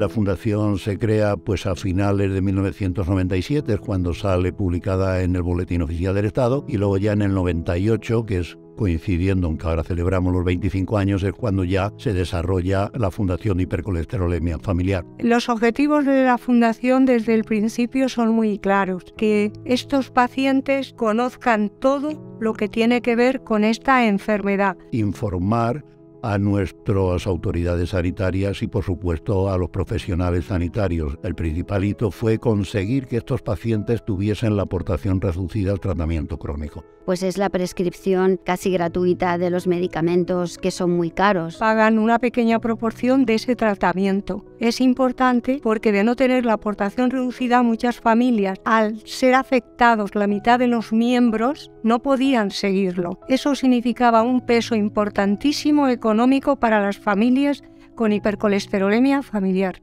La fundación se crea pues a finales de 1997, es cuando sale publicada en el Boletín Oficial del Estado, y luego ya en el 98, que es coincidiendo en que ahora celebramos los 25 años, es cuando ya se desarrolla la Fundación de Hipercolesterolemia Familiar. Los objetivos de la Fundación desde el principio son muy claros, que estos pacientes conozcan todo lo que tiene que ver con esta enfermedad. Informar a nuestras autoridades sanitarias y por supuesto a los profesionales sanitarios. El principal hito fue conseguir que estos pacientes tuviesen la aportación reducida al tratamiento crónico. Pues es la prescripción casi gratuita de los medicamentos que son muy caros. Pagan una pequeña proporción de ese tratamiento. Es importante porque de no tener la aportación reducida muchas familias, al ser afectados la mitad de los miembros, no podían seguirlo. Eso significaba un peso importantísimo económico para las familias con hipercolesterolemia familiar.